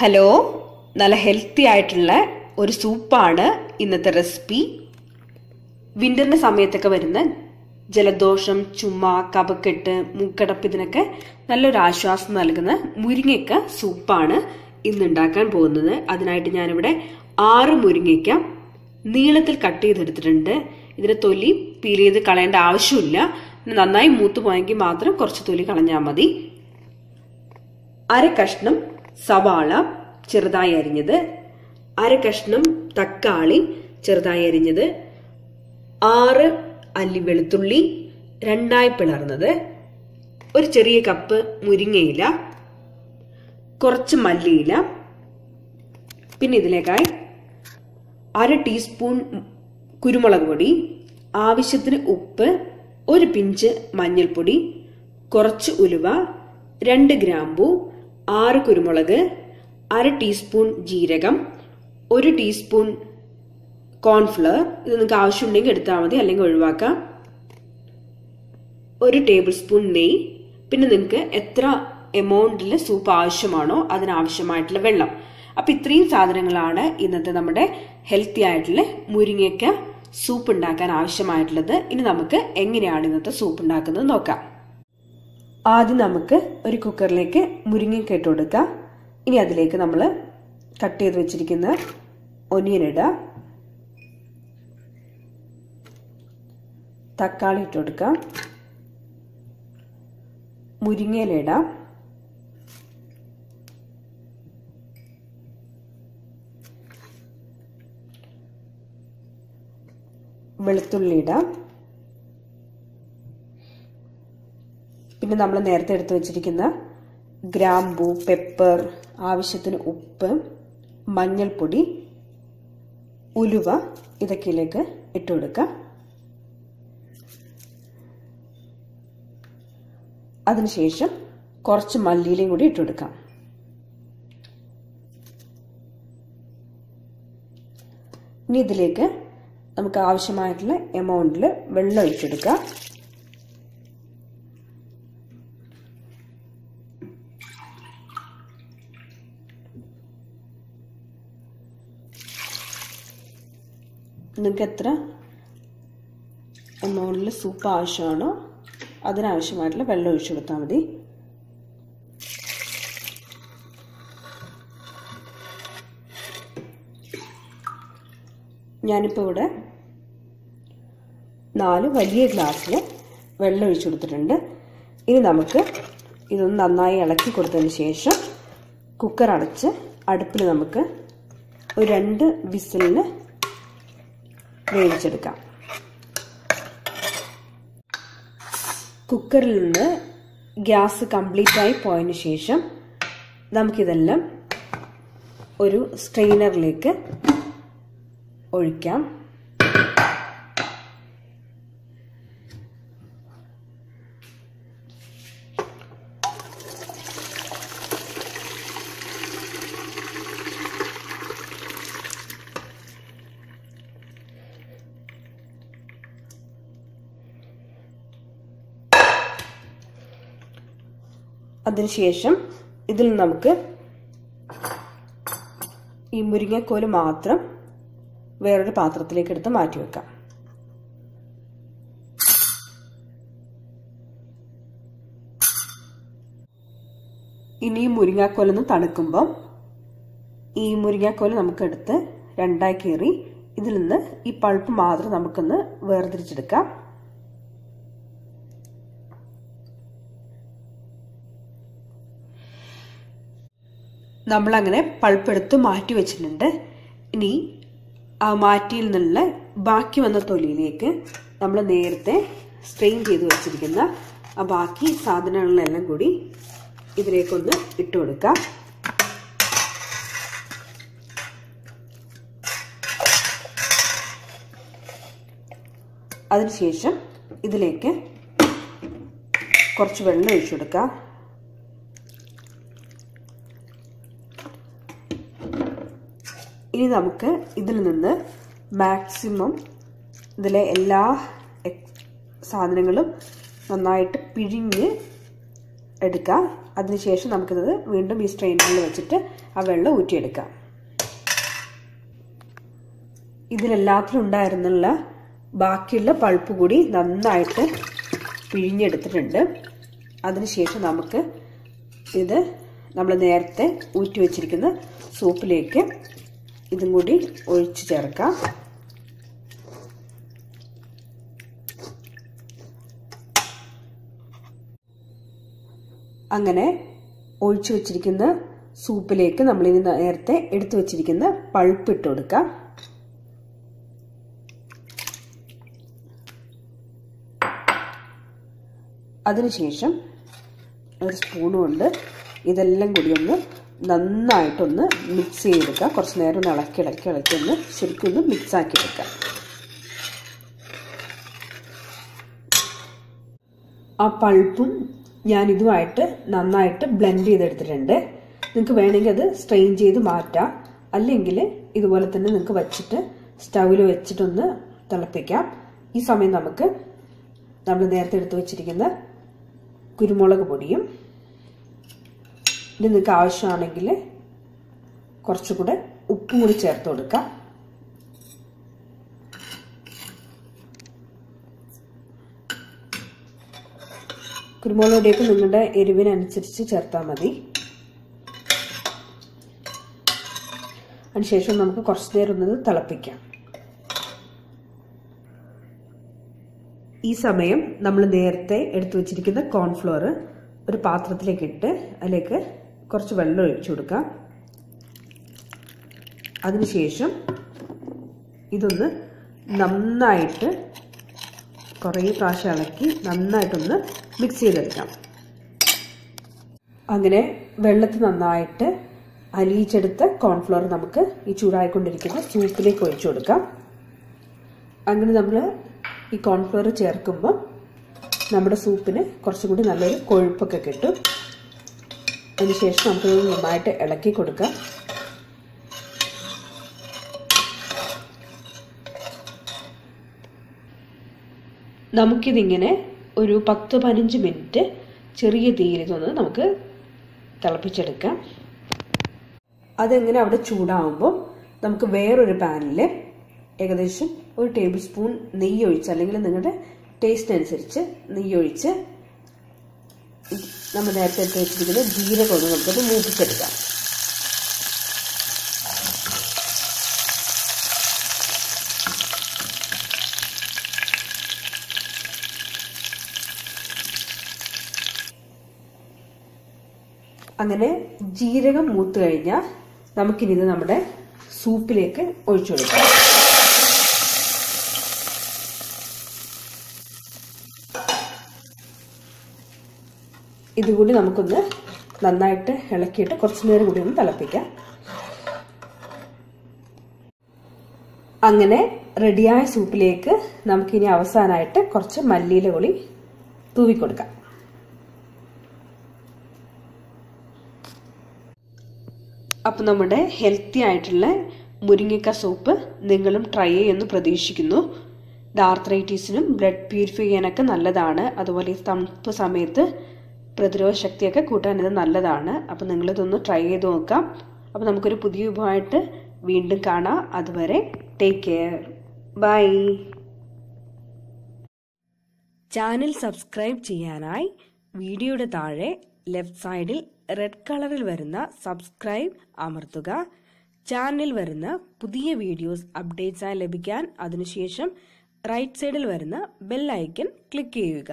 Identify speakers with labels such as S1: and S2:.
S1: Hello? നല്ല healthy ആയിട്ടുള്ള ഒരു സൂപ്പാണ് ഇന്നത്തെ റെസിപ്പി വിന്ററിന്റെ സമയത്തൊക്കെ വരുന്ന ജലദോഷം ചുമ കപക്കെട്ട് മൂക്കടപ്പ് ഇതിനൊക്കെ നല്ലൊരു ആശ്വാസം നൽകുന്ന മുരിങ്ങയ്ക്ക സൂപ്പാണ് ഇന്ന് ഉണ്ടാക്കാൻ പോകുന്നത്. അതിനായിട്ട് ഞാനിവിടെ ആറ് മുരിങ്ങയ്ക്ക നീളത്തിൽ കട്ട് ചെയ്തെടുത്തിട്ടുണ്ട്. ഇതിനെ തൊലി പീൽ ചെയ്ത് കളയേണ്ട ആവശ്യമില്ല. നന്നായി മൂത്ത് പോയെങ്കിൽ മാത്രം കുറച്ച് തൊലി കളഞ്ഞാൽ മതി. അര കഷ്ണം സവാള ചെറുതായി അരിഞ്ഞത് അര കഷ്ണം തക്കാളി ചെറുതായി അരിഞ്ഞത് ആറ് അല്ലി വെളുത്തുള്ളി രണ്ടായി പിളർന്നത് ഒരു ചെറിയ കപ്പ് മുരിങ്ങയില കുറച്ച് മല്ലിയില പിന്നെ ഇതിലേക്കായി അര ടീസ്പൂൺ കുരുമുളക് പൊടി ആവശ്യത്തിന് ഉപ്പ് ഒരു പിഞ്ച് മഞ്ഞൾപ്പൊടി കുറച്ച് ഉലുവ രണ്ട് ഗ്രാമ്പു ആറ് കുരുമുളക് അര ടീസ്പൂൺ ജീരകം ഒരു ടീസ്പൂൺ കോൺഫ്ലവർ. ഇത് നിങ്ങൾക്ക് ആവശ്യമുണ്ടെങ്കിൽ എടുത്താൽ മതി അല്ലെങ്കിൽ ഒഴിവാക്കാം. ഒരു ടേബിൾ സ്പൂൺ നെയ് പിന്നെ നിങ്ങൾക്ക് എത്ര എമൗണ്ടിൽ സൂപ്പ് ആവശ്യമാണോ അതിനാവശ്യമായിട്ടുള്ള വെള്ളം. അപ്പം ഇത്രയും സാധനങ്ങളാണ് ഇന്നത്തെ നമ്മുടെ ഹെൽത്തി ആയിട്ടുള്ള മുരിങ്ങയ്ക്ക സൂപ്പ് ഉണ്ടാക്കാൻ ആവശ്യമായിട്ടുള്ളത്. ഇനി നമുക്ക് എങ്ങനെയാണ് ഇന്നത്തെ സൂപ്പ് ഉണ്ടാക്കുന്നത് നോക്കാം. ആദ്യം നമുക്ക് ഒരു കുക്കറിലേക്ക് മുരിങ്ങയ്ക്ക ഇട്ട് കൊടുക്കാം. ഇനി അതിലേക്ക് നമ്മൾ കട്ട് ചെയ്ത് വെച്ചിരിക്കുന്ന ഒനിയൻ ഇടാം. തക്കാളി ഇട്ട് കൊടുക്കാം. മുരിങ്ങയിലിടാം വെളുത്തുള്ളി ഇടാം. പിന്നെ നമ്മൾ നേരത്തെ എടുത്തു വെച്ചിരിക്കുന്ന ഗ്രാമ്പു പെപ്പർ ആവശ്യത്തിന് ഉപ്പ് മഞ്ഞൾപ്പൊടി ഉലുവ ഇതൊക്കെയിലേക്ക് ഇട്ട് കൊടുക്കുക. അതിനുശേഷം കുറച്ച് മല്ലിയിലയും കൂടി ഇട്ട് കൊടുക്കാം ഇനി ഇതിലേക്ക് നമുക്ക് ആവശ്യമായിട്ടുള്ള എമൗണ്ടിൽ വെള്ളം ഒഴിച്ചെടുക്കാം നിങ്ങൾക്ക് എത്ര എമൗണ്ടിൽ സൂപ്പ് ആവശ്യമാണോ? അതിനാവശ്യമായിട്ടുള്ള വെള്ളം ഒഴിച്ചു കൊടുത്താൽ മതി. ഞാനിപ്പോൾ ഇവിടെ നാല് വലിയ ഗ്ലാസ്സിൽ വെള്ളം ഒഴിച്ചു കൊടുത്തിട്ടുണ്ട്. ഇനി നമുക്ക് ഇതൊന്ന് നന്നായി ഇളക്കി കൊടുത്തതിന് ശേഷം കുക്കർ അടച്ച് അടുപ്പിൽ നമുക്ക് ഒരു രണ്ട് വിസിലിന് വേവിച്ചെടുക്കാം. കുക്കറിൽ നിന്ന് ഗ്യാസ് കംപ്ലീറ്റ് ആയി പോയതിനു ശേഷം നമുക്കിതെല്ലാം ഒരു സ്ട്രെയിനറിലേക്ക് ഒഴിക്കാം. അതിനുശേഷം ഇതിൽ നമുക്ക് ഈ മുരിങ്ങക്കോൽ മാത്രം വേറൊരു പാത്രത്തിലേക്ക് എടുത്ത് മാറ്റി വെക്കാം. ഇനി ഈ മുരിങ്ങാക്കോലൊന്ന് തണുക്കുമ്പം ഈ മുരിങ്ങാക്കോൽ നമുക്കെടുത്ത് രണ്ടായി കീറി ഇതിൽ നിന്ന് ഈ പൾപ്പ് മാത്രം നമുക്കൊന്ന് വേർതിരിച്ചെടുക്കാം. നമ്മളങ്ങനെ പൾപ്പെടുത്ത് മാറ്റി വെച്ചിട്ടുണ്ട്. ഇനി ആ മാറ്റിയിൽ നിന്നുള്ള ബാക്കി വന്ന തൊലിയിലേക്ക് നമ്മൾ നേരത്തെ സ്ട്രെയിൻ ചെയ്ത് വെച്ചിരിക്കുന്ന ആ ബാക്കി സാധനങ്ങളെല്ലാം കൂടി ഇതിലേക്കൊന്ന് ഇട്ട് കൊടുക്കാം. അതിനുശേഷം ഇതിലേക്ക് കുറച്ച് വെള്ളം ഒഴിച്ചു കൊടുക്കാം. ഇനി നമുക്ക് ഇതിൽ നിന്ന് മാക്സിമം ഇതിലെ എല്ലാ സാധനങ്ങളും നന്നായിട്ട് പിഴിഞ്ഞ് എടുക്കാം. അതിനുശേഷം നമുക്കിത് വീണ്ടും ഈ സ്ട്രെയിനറിൽ വെച്ചിട്ട് ആ വെള്ളം ഊറ്റിയെടുക്കാം. ഇതിലെല്ലാത്തിലും ഉണ്ടായിരുന്നുള്ള ബാക്കിയുള്ള പൾപ്പ് കൂടി നന്നായിട്ട് പിഴിഞ്ഞെടുത്തിട്ടുണ്ട്. അതിനുശേഷം നമുക്ക് ഇത് നമ്മൾ നേരത്തെ ഊറ്റി വെച്ചിരിക്കുന്ന സൂപ്പിലേക്ക് ഇതും കൂടി ഒഴിച്ച് ചേർക്കാം. അങ്ങനെ ഒഴിച്ചു വച്ചിരിക്കുന്ന സൂപ്പിലേക്ക് നമ്മളിനി നേരത്തെ എടുത്തു വച്ചിരിക്കുന്ന പൾപ്പ് ഇട്ട് കൊടുക്കാം. അതിനുശേഷം ഒരു സ്പൂൺ കൊണ്ട് ഇതെല്ലാം കൂടി ഒന്ന് നന്നായിട്ടൊന്ന് മിക്സ് ചെയ്തെടുക്കുക. കുറച്ച് നേരം ഒന്ന് ഇളക്കി ഇളക്കി ഇളക്കി ഒന്ന് ശരിക്കും ഒന്ന് മിക്സ് ആക്കി എടുക്കുക. ആ പൾപ്പും ഞാൻ ഇതുമായിട്ട് നന്നായിട്ട് ബ്ലെൻഡ് ചെയ്തെടുത്തിട്ടുണ്ട്. നിങ്ങൾക്ക് വേണമെങ്കിൽ അത് സ്ട്രെയിൻ ചെയ്ത് മാറ്റാം. അല്ലെങ്കിൽ ഇതുപോലെ തന്നെ നിങ്ങൾക്ക് വെച്ചിട്ട് സ്റ്റൗവിൽ വെച്ചിട്ടൊന്ന് തിളപ്പിക്കാം. ഈ സമയം നമുക്ക് നമ്മൾ നേരത്തെ എടുത്തു വെച്ചിരിക്കുന്ന കുരുമുളക് പൊടിയും ഇനി നിങ്ങൾക്ക് ആവശ്യമാണെങ്കിൽ കുറച്ചുകൂടെ ഉപ്പും കൂടി ചേർത്ത് കൊടുക്കാം. കുരുമുളക് പൊടിയൊക്കെ നിങ്ങളുടെ എരിവിനനുസരിച്ച് ചേർത്താൽ മതി. അതിനുശേഷം നമുക്ക് കുറച്ച് നേരം ഒന്നത് തിളപ്പിക്കാം. ഈ സമയം നമ്മൾ നേരത്തെ എടുത്തു വച്ചിരിക്കുന്ന കോൺഫ്ലോർ ഒരു പാത്രത്തിലേക്ക് ഇട്ട് അതിലേക്ക് കുറച്ച് വെള്ളം ഒഴിച്ചു കൊടുക്കാം അതിനുശേഷം ഇതൊന്ന് നന്നായിട്ട് കുറേ പ്രാവശ്യം ഇളക്കി നന്നായിട്ടൊന്ന് മിക്സ് ചെയ്തെടുക്കാം. അങ്ങനെ വെള്ളത്തിൽ നന്നായിട്ട് അലിയിച്ചെടുത്ത കോൺഫ്ലോർ നമുക്ക് ഈ ചൂടായിക്കൊണ്ടിരിക്കുന്ന സൂപ്പിലേക്ക് ഒഴിച്ചു കൊടുക്കാം. അങ്ങനെ നമ്മൾ ഈ കോൺഫ്ലോർ ചേർക്കുമ്പോൾ നമ്മുടെ സൂപ്പിന് കുറച്ചും കൂടി നല്ലൊരു കൊഴുപ്പൊക്കെ കിട്ടും. അതിനുശേഷം നമുക്ക് നന്നായിട്ട് ഇളക്കി കൊടുക്കാം. നമുക്കിതിങ്ങനെ ഒരു പത്ത് പതിനഞ്ച് മിനിറ്റ് ചെറിയ തീയിൽ നമുക്ക് തിളപ്പിച്ചെടുക്കാം. അതെങ്ങനെ അവിടെ ചൂടാവുമ്പോൾ നമുക്ക് വേറൊരു പാനിൽ ഏകദേശം ഒരു ടേബിൾ സ്പൂൺ നെയ്യ് ഒഴിച്ച് അല്ലെങ്കിൽ നിങ്ങളുടെ ടേസ്റ്റ് അനുസരിച്ച് നെയ്യ് ഒഴിച്ച് നമ്മൾ നേരത്തെ എടുത്ത് വെച്ചിരിക്കുന്ന ജീരകം ഒന്ന് നമുക്കത് മൂപ്പിച്ചെടുക്കാം. അങ്ങനെ ജീരകം മൂത്ത് കഴിഞ്ഞാൽ നമുക്കിനി നമ്മുടെ സൂപ്പിലേക്ക് ഒഴിച്ചു കൊടുക്കാം. ഇതുകൂടി നമുക്കൊന്ന് നന്നായിട്ട് ഇളക്കിയിട്ട് കുറച്ചു നേരം കൂടി ഒന്ന് തിളപ്പിക്കാം. അങ്ങനെ റെഡിയായ സൂപ്പിലേക്ക് നമുക്കിനി അവസാനമായിട്ട് കുറച്ച് മല്ലിയില കൂടി തൂവിക്കൊടുക്കാം. അപ്പം നമ്മുടെ ഹെൽത്തി ആയിട്ടുള്ള മുരിങ്ങക്ക സൂപ്പ് നിങ്ങളും ട്രൈ ചെയ്യുമെന്ന് പ്രതീക്ഷിക്കുന്നു. ഡാർത്രൈറ്റീസിനും ബ്ലഡ് പ്യൂരിഫൈ ചെയ്യാനൊക്കെ നല്ലതാണ്. അതുപോലെ തണുപ്പ് സമയത്ത് പ്രതിരോധ ശക്തിയൊക്കെ കൂട്ടാൻ ഇത് നല്ലതാണ്. അപ്പം നിങ്ങളിതൊന്ന് ട്രൈ ചെയ്ത് നോക്കാം. അപ്പം നമുക്കൊരു പുതിയ വിഭവമായിട്ട് വീണ്ടും കാണാം. അതുവരെ take care bye channel subscribe ചെയ്യാനായി വീഡിയോയുടെ താഴെ ലെഫ്റ്റ് സൈഡിൽ റെഡ് കളറിൽ വരുന്ന സബ്സ്ക്രൈബ് അമർത്തുക. ചാനലിൽ വരുന്ന പുതിയ വീഡിയോസ് അപ്ഡേറ്റ്സായി ലഭിക്കാൻ അതിനുശേഷം റൈറ്റ് സൈഡിൽ വരുന്ന ബെൽ ഐക്കൺ ക്ലിക്ക് ചെയ്യുക.